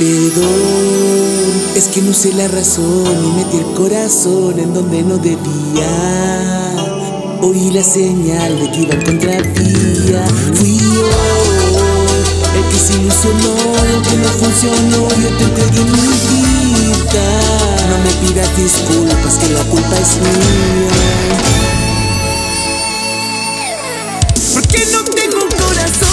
Perdón, es que no sé la razón y metí el corazón en donde no debía. Oí la señal de que iba en contravía. Fui yo el que se ilusionó, el que no funcionó. Yo te entregué mi vida. No me pidas disculpas, que la culpa es mía. Porque no tengo un corazón.